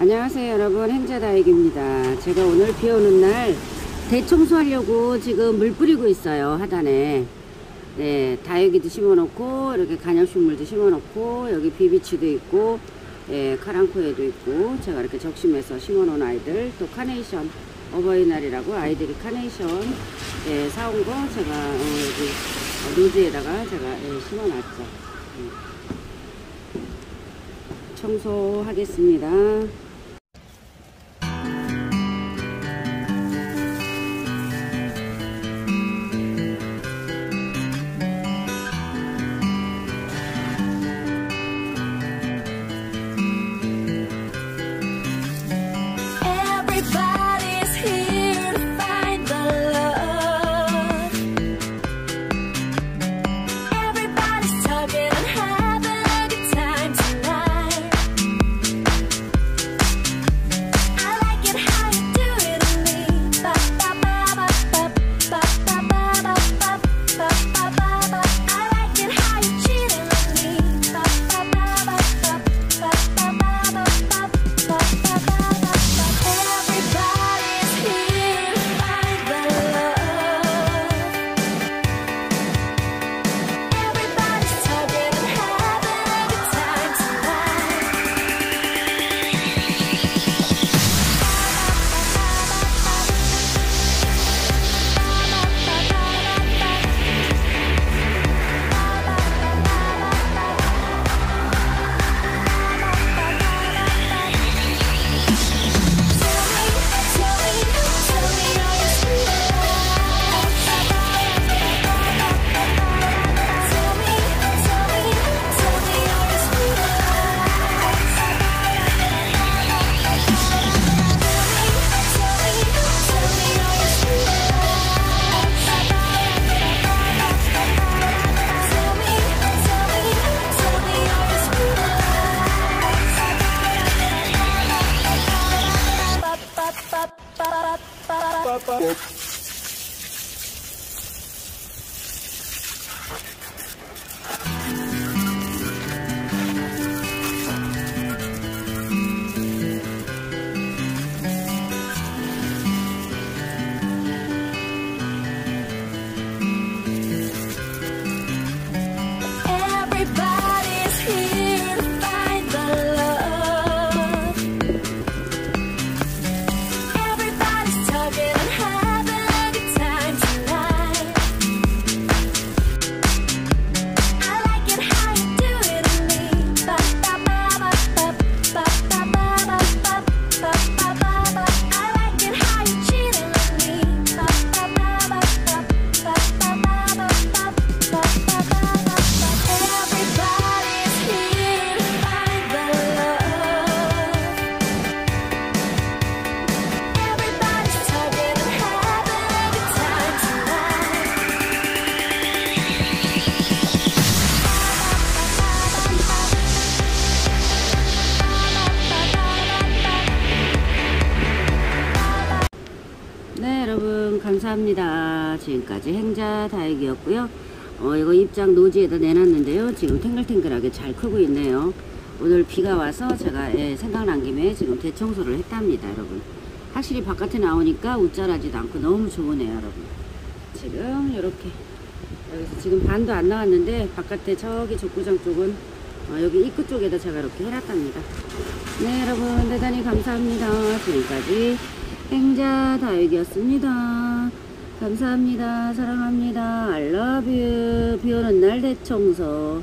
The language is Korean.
안녕하세요 여러분 행자다육입니다 제가 오늘 비 오는 날 대청소 하려고 지금 물 뿌리고 있어요 화단에 네 다육이도 심어 놓고 이렇게 관엽식물도 심어 놓고 여기 비비추도 있고 예, 칼랑코에도 있고 제가 이렇게 적심해서 심어 놓은 아이들 또 카네이션 어버이날이라고 아이들이 카네이션 예, 사온 거 제가 어, 여기 노지에다가 제가 예, 심어 놨죠 음. 청소하겠습니다. goodbye. Good. 감사합니다. 지금까지 행자 다육이었고요. 어 이거 입장 노지에다 내놨는데요. 지금 탱글탱글하게 잘 크고 있네요. 오늘 비가 와서 제가 예, 생각난 김에 지금 대청소를 했답니다 여러분. 확실히 바깥에 나오니까 웃자라지도 않고 너무 좋으네요 여러분. 지금 이렇게 여기서 지금 반도 안 나왔는데 바깥에 저기 족구장 쪽은 어, 여기 입구 쪽에다 제가 이렇게 해놨답니다. 네 여러분 대단히 감사합니다. 지금까지 행자 다육이었습니다 감사합니다. 사랑합니다. I love you. 비 오는 날 대청소